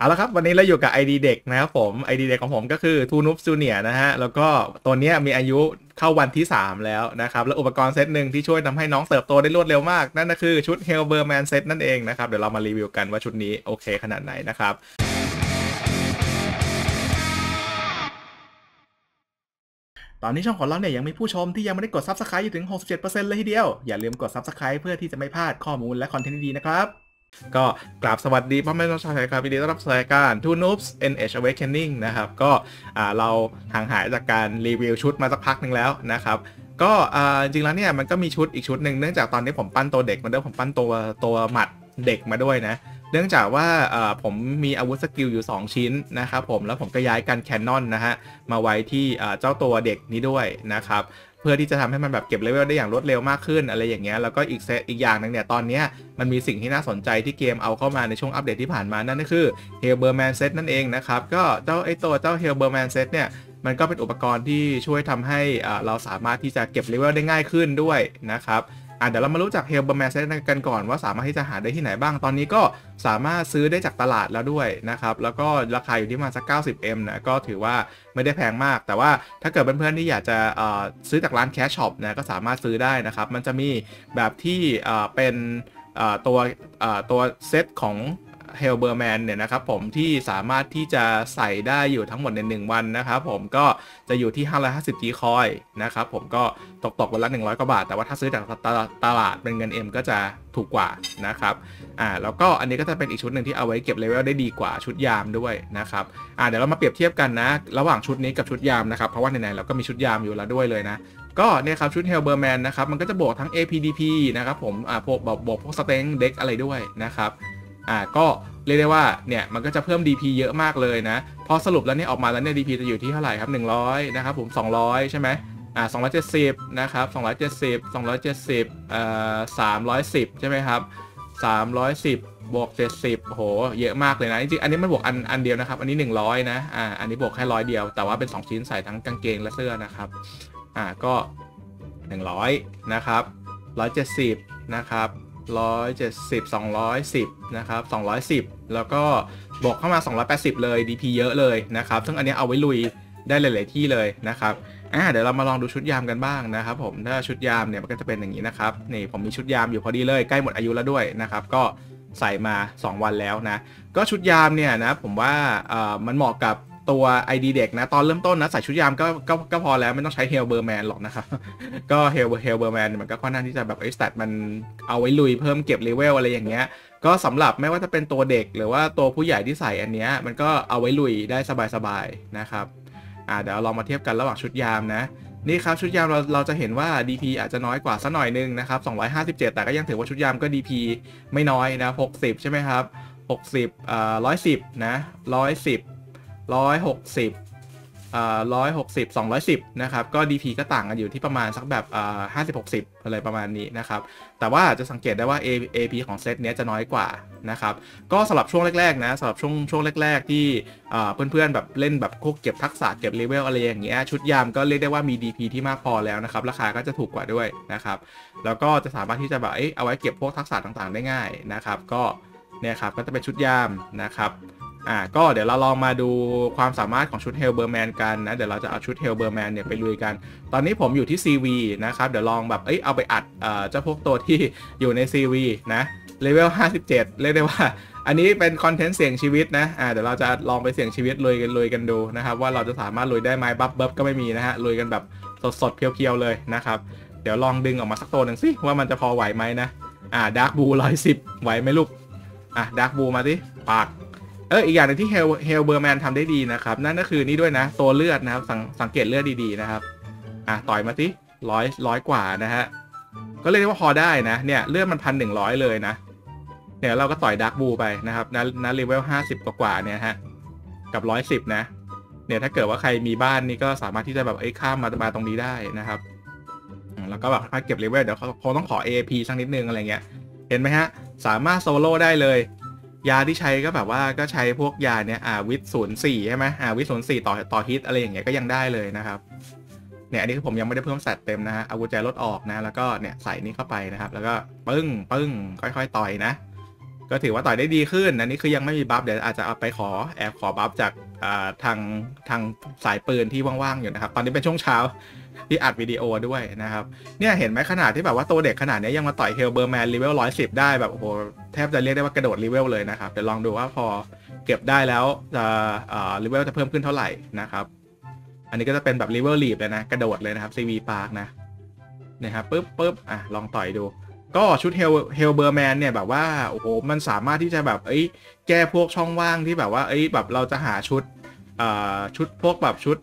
เอาละครับวันนี้เราอยู่กับ ID เด็กนะครับผม ID เด็กของผมก็คือ t ูนุ b จูเนียนะฮะแล้วก็ตัวเนี้ยมีอายุเข้าวันที่ 3 แล้วนะครับ แล้วอุปกรณ์เซตหนึ่งที่ช่วยทำให้น้องเติบโตได้รวดเร็วมาก นั่นก็คือชุด h e l b e r m a n Set นั่นเองนะครับ เดี๋ยวเรามารีวิวกันว่าชุดนี้โอเคขนาดไหนนะครับตอนนี้ช่องของเราเนี่ยยังมีผู้ชมที่ยังไม่ได้กด Subscribe อยู่ถึง 67%เลยทีเดียว อย่าลืมกด Subscribe เพื่อที่จะไม่พลาดข้อมูลและคอนเทนต์ดีๆนะครับ ก็กราบสวัสดีพ่อแม่พี่น้องชาวไทยครับยินดีต้อนรับสู่รายการ Two Noobs N-Age Awakening นะครับ ก็เราห่างหายจากการรีวิวชุดมาสักพักหนึ่งแล้วนะครับก็จริงแล้วเนี่ยมันก็มีชุดอีกชุดหนึ่งเนื่องจากตอนนี้ผมปั้นตัวเด็กมาด้วยผมปั้นตัวตัวหมัดเด็กมาด้วยนะ เนื่องจากว่าผมมีอาวุธสกิลอยู่ 2 ชิ้นนะครับผมแล้วผมก็ย้าย gun cannon นะฮะมาไว้ที่เจ้าตัวเด็กนี้ด้วยนะครับ เพื่อที่จะทำให้มันแบบเก็บเลเวลได้อย่างรวดเร็วมากขึ้นอะไรอย่างเงี้ยแล้วก็อีกเซตอีกอย่างหนึงเนี่ยตอนนี้มันมีสิ่งที่น่าสนใจที่เกมเอาเข้ามาในช่วงอัปเดตที่ผ่านมานั่นก็คือ h e l b e r m a n Set นั่นเองนะครับก็เจ้าไอตัวเจ้า h e l b e r m a n Set เนี่ยมันก็เป็นอุปกรณ์ที่ช่วยทำให้อ่าเราสามารถที่จะเก็บเลเวลได้ง่ายขึ้นด้วยนะครับ อะเดี๋ยวเรามารู้จัก Helberman Set กันก่อนว่าสามารถที่จะหาได้ที่ไหนบ้าง ตอนนี้ก็สามารถซื้อได้จากตลาดแล้วด้วยนะครับ แล้วก็ราคาอยู่ที่ประมาณสัก 90M นะ ก็ถือว่าไม่ได้แพงมาก แต่ว่าถ้าเกิดเพื่อนๆที่อยากจะซื้อจากร้าน cash shop นะ ก็สามารถซื้อได้นะครับ มันจะมีแบบที่เป็นตัวตัวเซตของ เฮลเบอร์แมนเนี่ยนะครับผมที่สามารถที่จะใส่ได้อยู่ทั้งหมดใน 1 วันนะครับผมก็จะอยู่ที่ 550 G คอยนะครับผมก็ตกตกวันละ 100 กว่าบาท แต่ว่าถ้าซื้อจากตลาดตลาดเป็นเงิน M ก็จะถูกกว่านะครับอ่าแล้วก็อันนี้ก็จะเป็นอีกชุดหนึ่งที่เอาไว้เก็บเลเวลได้ดีกว่าชุดยามด้วยนะครับอ่าเดี๋ยวเรามาเปรียบเทียบกันนะ ระหว่างชุดนี้กับชุดยามนะครับเพราะว่าไหนๆเราก็มีชุดยามอยู่แล้วด้วยเลยนะก็เนี่ยครับชุด Helberman นะครับมันก็จะบวกทั้ง AP DP นะครับผมอ่าพวกบวกพวก strength dex อะไรด้วยนะครับ อ่าก็เรียกได้ว่าเนี่ยมันก็จะเพิ่ม DP เยอะมากเลยนะ พอสรุปแล้วเนี่ยออกมาแล้วเนี่ย DP จะอยู่ที่เท่าไหร่ครับ 100 นะครับผม 200 ใช่ไหมอ่า270 นะครับ 270 270เอ่อ310 ใช่ไหมครับ 310 บวก 70โห เยอะมากเลยนะ จริงๆ อันนี้มันบวกอันอันเดียวนะครับ อันนี้ 100 นะ อ่า อันนี้บวกแค่ร้อยเดียว แต่ว่าเป็น 2 ชิ้นใส่ทั้งกางเกงและเสื้อนะครับ อ่า ก็ 100 นะครับ 170 นะครับ 170 210นะครับ210 แล้วก็บวกเข้ามา 280 เลย DP เยอะเลยนะครับซึ่งอันนี้เอาไว้ลุยได้หลาย ๆ ที่เลยนะครับอ่าเดี๋ยวเรามาลองดูชุดยามกันบ้างนะครับผมถ้าชุดยามเนี่ยมันก็จะเป็นอย่างนี้นะครับนี่ผมมีชุดยามอยู่พอดีเลยใกล้หมดอายุแล้วด้วยนะครับก็ใส่มา 2 วันแล้วนะ ก็ชุดยามเนี่ยนะผมว่าอ่อมันเหมาะกับ ตัว ID เด็กนะ ตอนเริ่มต้นนะใส่ชุดยามก็ก็ก็พอแล้วไม่ต้องใช้ Helberman หรอกนะครับ ก็ Hel Helberman มันก็ค่อนข้างที่จะแบบไอ้ stat มันเอาไว้ลุยเพิ่มเก็บเลเวลอะไรอย่างเงี้ยก็สำหรับไม่ว่าจะเป็นตัวเด็กหรือว่าตัวผู้ใหญ่ที่ใส่อันเนี้ยมันก็เอาไว้ลุยได้สบายๆนะครับอ่าเดี๋ยวเราลองมาเทียบกันระหว่างชุดยามนะนี่ครับชุดยามเราเราจะเห็นว่า DP อาจจะน้อยกว่าสักหน่อยนึงนะครับ257 แต่ก็ยังถือว่าชุดยามก็ DP ไม่น้อยนะ60 ใช่ไหมครับ 60อ่อ110 นะ 110 160เอ่อ160 210นะครับ ก็ DP ก็ต่างกันอยู่ที่ประมาณสักแบบเอ่อ50 60อะไรประมาณนี้นะครับ แต่ว่าจะสังเกตได้ว่า A AP ของเซตเนี้ยจะน้อยกว่านะครับ ก็สำหรับช่วงแรกๆนะสำหรับช่วงช่วงแรก ๆ ที่อ่าเพื่อนๆแบบเล่นแบบพวกเก็บทักษะเก็บเลเวลอะไรอย่างเงี้ย ชุดยามก็เรียกได้ว่ามี DP ที่มากพอแล้วนะครับ ราคาก็จะถูกกว่าด้วยนะครับ แล้วก็จะสามารถที่จะแบบเอ้ยเอาไว้เก็บพวกทักษะต่างๆได้ง่ายนะครับ ก็เนี่ยครับก็จะเป็นชุดยามนะครับ อ่าก็เดี๋ยวเราลองมาดูความสามารถของชุด Helberman กันนะ เดี๋ยวเราจะเอาชุด Helberman เนี่ยไปลุยกัน ตอนนี้ผมอยู่ที่ CV นะครับ เดี๋ยวลองแบบ เอ้ย เอาไปอัดเอ่อเจ้าพวกตัวที่อยู่ใน CV นะ เลเวล 57 เรียกได้ว่า อันนี้เป็นคอนเทนต์เสี่ยงชีวิตนะ อ่า เดี๋ยวเราจะลองไปเสี่ยงชีวิตลุยกันลุยกันดูนะครับ ว่าเราจะสามารถลุยได้ไหม buff เบิฟก็ไม่มีนะฮะ ลุยกันแบบสดๆ เพียวๆ เลยนะครับ เดี๋ยวลองดึงออกมาสักตัวหนึ่งสิว่ามันจะพอไหวไหมนะ อ่า Dark Blue ร้อยสิบไหวไหมลูก อะ Dark Blue มาสิปาก เอออีกอย่างหนึงที่ Hel Helberman ทำได้ดีนะครับ นั่นก็คือนี่ด้วยนะตัวเลือดนะครับ สังสังเกตเลือดดีๆนะครับ อะต่อยมาสิร้อยร้อยกว่านะฮะ ก็เรียกได้ว่าพอได้นะ เนี่ยเลือดมันพันหนึ่งร้อยเลยนะ เนี่ยเราก็ต่อย Dark Blue ไปนะครับนะนะเลเวลห้าสิบกว่าเนี่ยฮะ กับร้อยสิบนะ เนี่ยถ้าเกิดว่าใครมีบ้านนี่ก็สามารถที่จะแบบเอ้ยข้ามมามาตรงนี้ได้นะครับแล้วก็แบบค่อยๆเก็บเลเวลเดี๋ยวเขาต้องขอ AP สักนิดนึงอะไรเงี้ย เห็นไหมฮะ สามารถโซโล่ได้เลย ยาที่ใช้ก็แบบว่าก็ใช้พวกยาเนี่ยอ่าวิทศูนย์สี่ใช่ไหมอ่าวิทศูนย์สี่ต่อต่อฮิตอะไรอย่างเงี้ยก็ยังได้เลยนะครับเนี่ยอันนี้คือผมยังไม่ได้เพิ่มแสตเต็มนะฮะเอากุญแจรถออกนะ แล้วก็เนี่ยใส่นี่เข้าไปนะครับ แล้วก็ปึ้งปึ้งค่อยๆต่อยนะ ก็ถือว่าต่อยได้ดีขึ้นอันนี้คือยังไม่มี buff เดี๋ยวอาจจะเอาไปขอแอบขอ buff จากทางทางสายปืนที่ว่างๆอยู่นะครับ ตอนนี้เป็นช่วงเช้า ที่อัดวิดีโอด้วยนะครับ เนี่ยเห็นไหมขนาดที่แบบว่าตัวเด็กขนาดนี้ยังมาต่อย Helberman เลเวลร้อยสิบได้แบบโอ้โหแทบจะเรียกได้ว่ากระโดดเลเวลเลยนะครับเดี๋ยวลองดูว่าพอเก็บได้แล้วจะเลเวลจะเพิ่มขึ้นเท่าไหร่นะครับ อันนี้ก็จะเป็นแบบ level leap เลยนะ กระโดดเลยนะครับ CV Park นะนะครับปึ๊บปึ๊บอะลองต่อยดูก็ชุด Hel Helberman เนี่ยแบบว่าโอ้โหมันสามารถที่จะแบบเอ้ยแก้พวกช่องว่างที่แบบว่าเอ้ยแบบเราจะหาชุดอ่าชุดพวกแบบชุด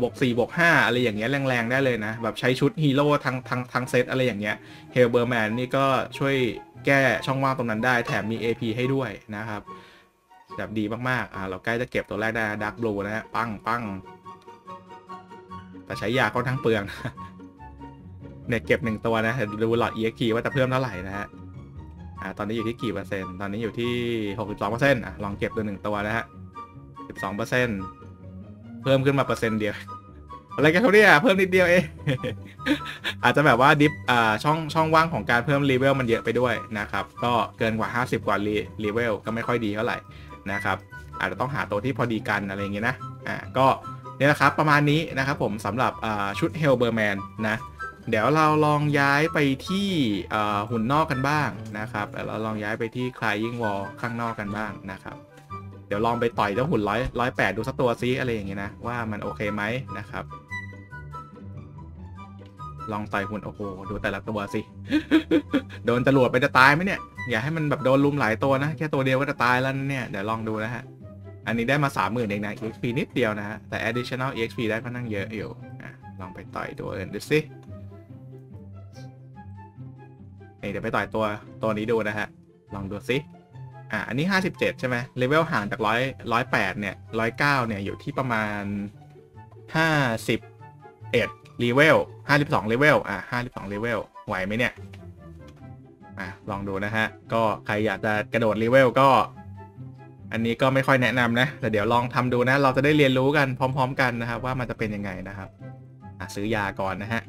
บวก4บวก5อะไรอย่างเงี้ยแรงๆ ได้เลยนะ แบบใช้ชุดฮีโร่ทั้งทั้งทั้งเซตอะไรอย่างเงี้ย Helberman นี่ก็ช่วยแก้ช่องว่างตรงนั้นได้ แถมมี AP ให้ด้วยนะครับแบบดีมากๆอ่าเราใกล้จะเก็บตัวแรกได้ Dark Blue นะฮะปังปังแต่ใช้ยาค่อนข้งเปลืองเนี่ยเก็บหนึ่งตัวนะดูหลอด EXP ว่าจะเพิ่มเท่าไหร่นะฮะอ่าตอนนี้อยู่ที่กี่เปอร์เซ็นต์ตอนนี้อยู่ที่ 62เปอร์เซ็นต์อะลองเก็บตัวหนึ่งตัวนะฮะ12เปอร์เซ็นต์ เพิ่มขึ้นมาเปอร์เซ็นต์เดียว อะไรกันเขาเนี่ยเพิ่มนิดเดียวเอง อาจจะแบบว่าดิฟอ่าช่องช่องว่างของการเพิ่มรีเวลมันเยอะไปด้วยนะครับ ก็เกินกว่า 50 กว่ารีเวลก็ไม่ค่อยดีเท่าไหร่นะครับ อาจจะต้องหาตัวที่พอดีกันอะไรอย่างเงี้ยนะ อ่า ก็เนี่ยนะครับประมาณนี้นะครับผมสำหรับชุดเฮลเบอร์แมนนะเดี๋ยวเราลองย้ายไปที่หุ่นนอกกันบ้างนะครับเราลองย้ายไปที่คลายยิงวอลข้างนอกกันบ้างนะครับ เดี๋ยวลองไปต่อยเจ้าหุ่นร้อยร้อยแปดดูสักตัวซิอะไรอย่างเงี้ยนะ ว่ามันโอเคไหมนะครับ ลองต่อยหุ่นโอ้โหดูแต่ละตัวสิ โดนจรวดไปจะตายไหมเนี่ย อย่าให้มันแบบโดนลุมหลายตัวนะ แค่ตัวเดียวก็จะตายแล้วเนี่ยเดี๋ยวลองดูนะฮะ อันนี้ได้มาสามหมื่นเองนะ EXP นิดเดียวนะฮะ แต่ additional EXP ได้ค่อนข้างเยอะอยู่อะลองไปต่อยตัวอื่นดูสิเดี๋ยวไปต่อยตัวตัวนี้ดูนะฮะ ลองดูสิ อะอันนี้ 57 ใช่ไหมเลเวลห่างจากร้อยร้อยแปดเนี่ยร้อยเก้าเนี่ยอยู่ที่ประมาณ 51เลเวล52เลเวลอะ52เลเวลไหวไหมเนี่ยอะลองดูนะฮะ ก็ใครอยากจะกระโดดเลเวลก็ อันนี้ก็ไม่ค่อยแนะนำนะ แต่เดี๋ยวลองทำดูนะ เราจะได้เรียนรู้กันพร้อม ๆ กันนะครับ ว่ามันจะเป็นยังไงนะครับอะซื้อยาก่อนนะฮะ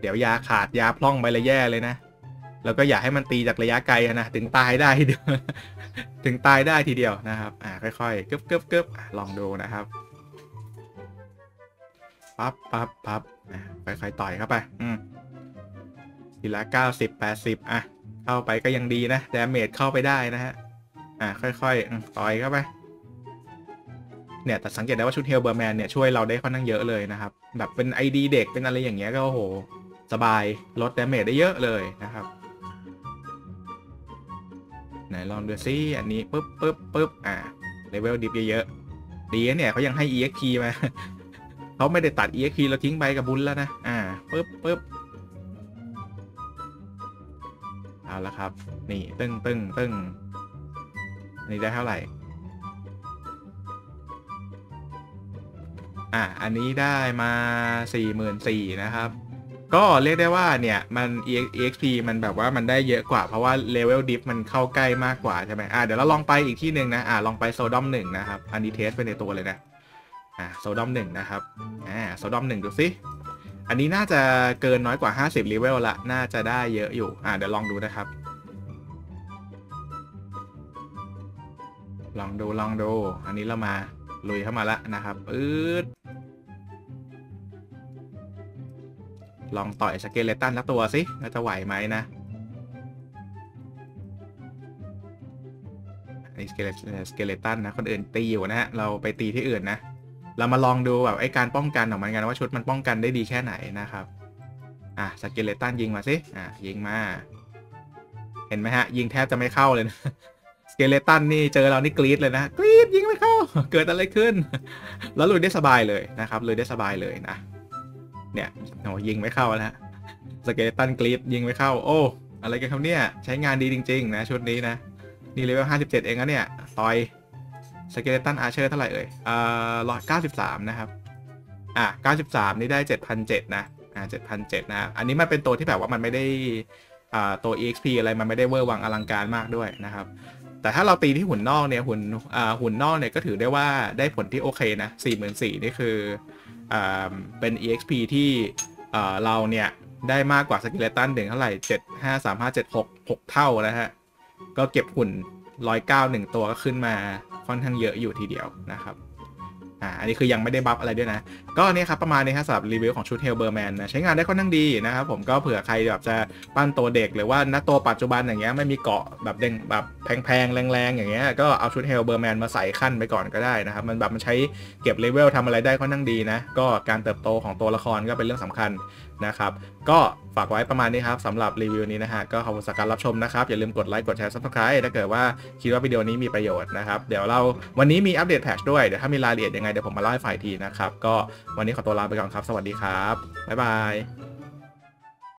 เดี๋ยวยาขาดยาพร่องไปเลยแย่เลยนะ แล้วก็อย่าให้มันตีจากระยะไกลนะถึงตายได้ทีเดียวถึงตายได้ทีเดียวนะครับอ่าค่อยๆกึบกึบกึบลองดูนะครับปั๊บปั๊บปั๊บค่อยๆต่อยเข้าไปอืมทีละเก้าสิบแปดสิบอะเข้าไปก็ยังดีนะ damage เข้าไปได้นะฮะอ่าค่อยๆต่อยเข้าไปเนี่ยแต่สังเกตได้ว่าชุด Helberman เนี่ยช่วยเราได้ค่อนข้างเยอะเลยนะครับ แบบเป็นไอดีเด็กเป็นอะไรอย่างเงี้ยก็โอ้โห สบายลด damage ได้เยอะเลยนะครับ ลองดูซิอันนี้ปึ๊บปึ๊บปึ๊บอ่าlevel diff เยอะๆดีเนี่ยเขายังให้ EXP มาเขาไม่ได้ตัด EXP เราทิ้งไปก็บุญแล้วนะอ่าปึ๊บปึ๊บเอาละครับ นี่ตึ้งตึ้งตึ้งอันนี้ได้เท่าไหร่อะ อันนี้ได้มา 44,000นะครับ ก็เรียกได้ว่าเนี่ยมัน EXP มันแบบว่ามันได้เยอะกว่า เพราะว่า level diff มันเข้าใกล้มากกว่าใช่ไหมอะเดี๋ยวเราลองไปอีกที่หนึ่งนะอะลองไปโซดอมหนึ่งนะครับ อันนี้ test ไปในตัวเลยนะอะโซดอมหนึ่งนะครับอ่าโซดอมหนึ่งดูสิอันนี้น่าจะเกินน้อยกว่า 50เลเวลละน่าจะได้เยอะอยู่อะเดี๋ยวลองดูนะครับ ลองดูลองดู อันนี้เรามาลุยเข้ามาแล้วนะครับอืด ลองต่อยสเกเลตันสักตัวสิว่าจะไหวไหมนะไอ้ skele skeleton นะ คนอื่นตีอยู่นะฮะ เราไปตีที่อื่นนะ เรามาลองดูแบบไอ้การป้องกันของมันกันว่าชุดมันป้องกันได้ดีแค่ไหนนะครับ อะ skeleton ยิงมาสิอะยิงมา เห็นไหมฮะ ยิงแทบจะไม่เข้าเลยนะ skeleton นี่เจอเรานี่กรี๊ดเลยนะกรี๊ดยิงไม่เข้า เกิดอะไรขึ้น แล้วลุยได้สบายเลยนะครับลุยได้สบายเลยนะ เนี่ยโหยิงไม่เข้าแล้วฮะ skeleton กรี๊ดยิงไม่เข้า โอ้ อะไรกันครับเนี่ย ใช้งานดีจริง ๆ นะ ชุดนี้นะ นี่ level 57เองนะเนี่ย ต่อย skeleton archer เท่าไหร่เอ่ยอ่าร้อยเก้าสิบสามนะครับ อะ93นี่ได้7,007นเจ็ดนะ อ่า7,007นะ อันนี้มันเป็นตัวที่แบบว่ามันไม่ได้ อ่า ตัว EXP อะไร มันไม่ได้เวอร์วังอลังการมากด้วยนะครับ แต่ถ้าเราตีที่หุ่นนอกเนี่ยหุ่นอ่าหุ่นนอกเนี่ยก็ถือได้ว่าได้ผลที่โอเคนะ44,000นี่คืออ่าเป็น EXP ที่อ่าเราเนี่ยได้มากกว่า skeleton ถึงเท่าไหร่ 7 5 3 5 7 6 6 เท่านะฮะ ก็เก็บหุ่นร้อยเก้าหนึ่งตัวก็ขึ้นมาค่อนข้างเยอะอยู่ทีเดียวนะครับ อ่าอันนี้คือยังไม่ได้ buff อะไรด้วยนะ ก็เนี่ยครับประมาณนี้ครับสำหรับรีวิวของชุด Hell Berman นะใช้งานได้ค่อนข้างดีนะครับผมก็เผื่อใครแบบจะปั้นตัวเด็กหรือว่าณตัวปัจจุบันอย่างเงี้ยไม่มีเกราะแบบเด้งแบบแพงๆแรงๆอย่างเงี้ยก็เอาชุด Hell Berman มาใส่คั่นไปก่อนก็ได้นะครับมันแบบมันใช้เก็บเลเวลทำอะไรได้ค่อนข้างดีนะก็การเติบโตของตัวละครก็เป็นเรื่องสำคัญ นะครับ ก็ฝากไว้ประมาณนี้ครับสำหรับรีวิวนี้นะฮะ ก็ขอบคุณสำหรับการรับชมนะครับ อย่าลืมกดไลค์ กดแชร์ subscribe ถ้าเกิดว่าคิดว่าวิดีโอนี้มีประโยชน์นะครับ เดี๋ยวเราวันนี้มีอัปเดต patch ด้วย เดี๋ยวถ้ามีรายละเอียดยังไงเดี๋ยวผมมาเล่าให้ฟังอีกทีนะครับ ก็วันนี้ขอตัวลาไปก่อนครับ สวัสดีครับบ๊ายบาย